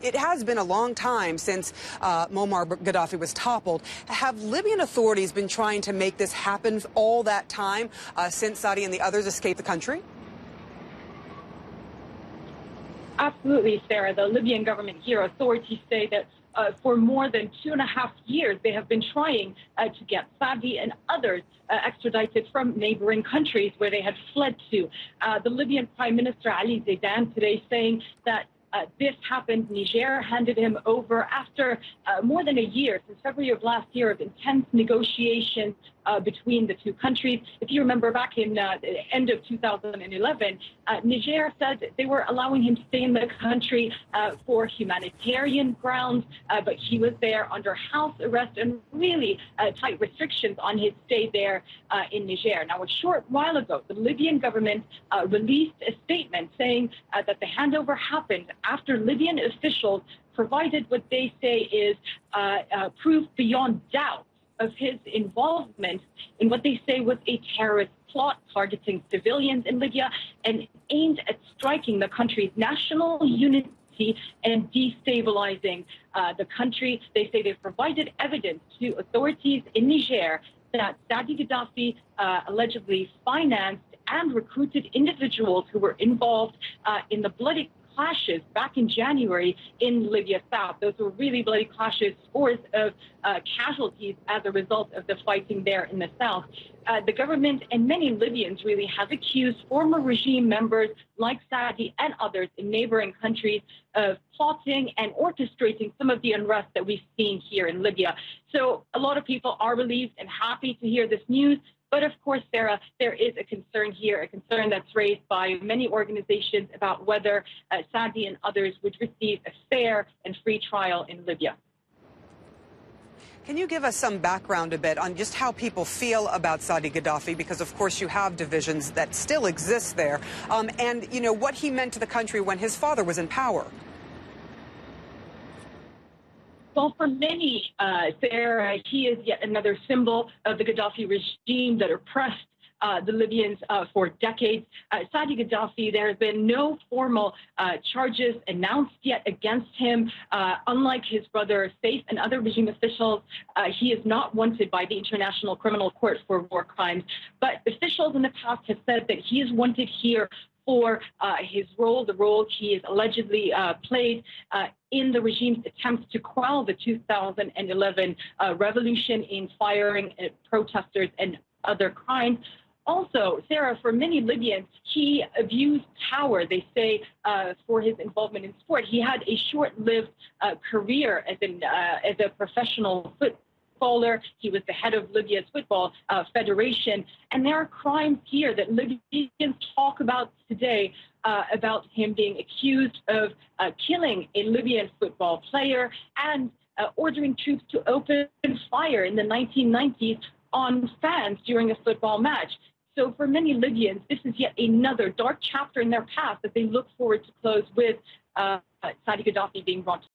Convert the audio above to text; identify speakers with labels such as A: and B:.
A: It has been a long time since uh, Muammar Gaddafi was toppled. Have Libyan authorities been trying to make this happen all that time uh, since Saadi and the others escaped the country?
B: Absolutely, Sarah. The Libyan government here, authorities say that uh, for more than two and a half years, they have been trying uh, to get Saadi and others uh, extradited from neighboring countries where they had fled to. Uh, the Libyan Prime Minister Ali Zaidan today saying that uh, this happened. Niger handed him over after uh, more than a year, since February of last year, of intense negotiations uh, between the two countries. If you remember back in uh, the end of 2011, uh, Niger said they were allowing him to stay in the country uh, for humanitarian grounds, but he was there under house arrest and really tight restrictions on his stay there in Niger. Now, a short while ago, the Libyan government released a statement saying that the handover happened after Libyan officials provided what they say is uh, uh, proof beyond doubt of his involvement in what they say was a terrorist plot targeting civilians in Libya and aimed at striking the country's national unity and destabilizing uh, the country. They say they've provided evidence to authorities in Niger that Saadi Gaddafi uh, allegedly financed and recruited individuals who were involved uh, in the bloody clashes back in January in Libya South. Those were really bloody clashes, scores of uh, casualties as a result of the fighting there in the South. Uh, the government and many Libyans really have accused former regime members like Saadi and others in neighboring countries of plotting and orchestrating some of the unrest that we've seen here in Libya. So a lot of people are relieved and happy to hear this news. But of course, Sarah, there is a concern here, a concern that's raised by many organizations about whether uh, Saadi and others would receive a fair and free trial in Libya.
A: Can you give us some background a bit on just how people feel about Saadi Gaddafi? Because, of course, you have divisions that still exist there. Um, and, you know, what he meant to the country when his father was in power.
B: Well, for many, uh, Sarah, he is yet another symbol of the Gaddafi regime that oppressed uh, the Libyans uh, for decades. Uh, Saadi Gaddafi, there have been no formal uh, charges announced yet against him. Uh, unlike his brother Saif and other regime officials, uh, he is not wanted by the International Criminal Court for war crimes. But officials in the past have said that he is wanted here for uh, his role, the role he has allegedly uh, played uh, in the regime's attempts to quell the 2011 uh, revolution in firing protesters and other crimes. Also, Sarah, for many Libyans, he abused power, they say, uh, for his involvement in sport. He had a short lived uh, career as, an, as a professional footballer He was the head of Libya's football uh, federation. And there are crimes here that Libyans talk about today uh, about him being accused of uh, killing a Libyan football player and uh, ordering troops to open fire in the 1990s on fans during a football match. So for many Libyans, this is yet another dark chapter in their past that they look forward to close with uh, Saadi Gaddafi being brought